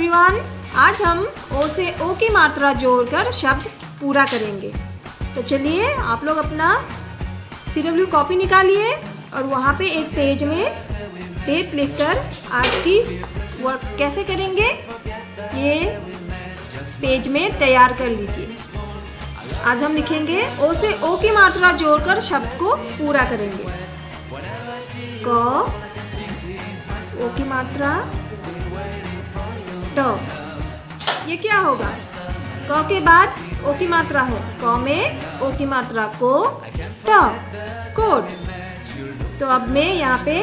Everyone आज हम ओ से ओ की मात्रा जोड़कर शब्द पूरा करेंगे। तो चलिए, आप लोग अपना सी डब्ल्यू कॉपी निकालिए और वहाँ पे एक पेज में डेट लिखकर आज की वर्क कैसे करेंगे, ये पेज में तैयार कर लीजिए। आज हम लिखेंगे ओ से ओ की मात्रा जोड़कर शब्द को पूरा करेंगे। क ओ की मात्रा ट ये क्या होगा? क के बाद ओ की मात्रा है। क में ओ की मात्रा को ट। कोट तो अब मैं यहाँ पे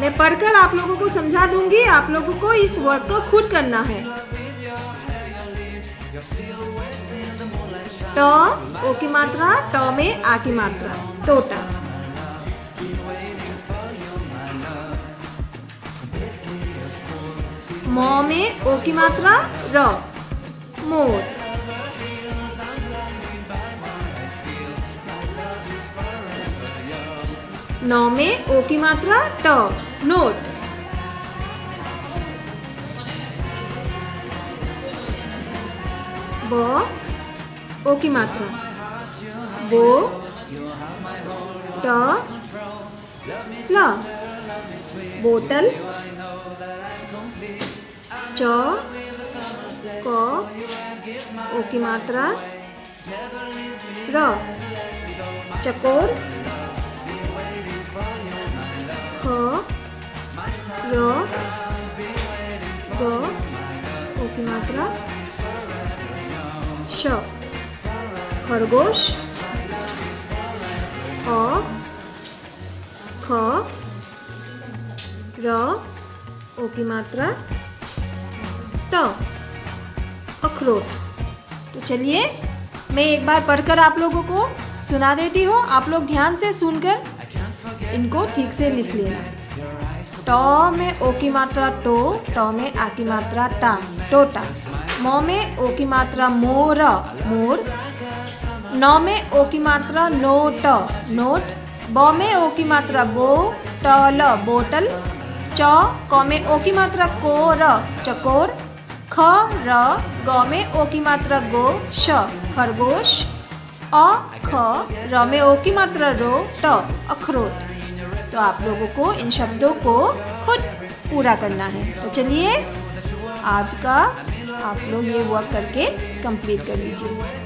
मैं पढ़कर आप लोगों को समझा दूँगी। आप लोगों को इस वर्ड को खुद करना है। ट, ओ की मात्रा, ट में आ की मात्रा टोटा म में ओ की मात्रा र मोर न ओ की मात्रा ट नोट ब ओ की मात्रा बो ट ल बोतल च, क, ओ की मात्रा, र, चकोर, ख, र, ग, ओ की मात्रा, श, खरगोश, अ, ख, र, ओ की मात्रा ट अखरोट। तो चलिए, मैं एक बार पढ़कर आप लोगों को सुना देती हूँ। आप लोग ध्यान से सुनकर इनको ठीक से लिख लेना। ट में ओ की मात्रा टो, ट में आ की मात्रा टा, टोटा। म में ओ की मात्रा मोर मोर। न में ओ की मात्रा नोट नोट। ब में ओ की मात्रा बो, टल, बोटल। च, क में ओ की मात्रा कोर, चकोर। ख, र ग में ओ की मात्रा गो, श, खरगोश। अ, ख र में ओ की मात्रा रो, ट, अखरोट। तो आप लोगों को इन शब्दों को खुद पूरा करना है। तो चलिए, आज का आप लोग ये वर्क करके कंप्लीट कर लीजिए।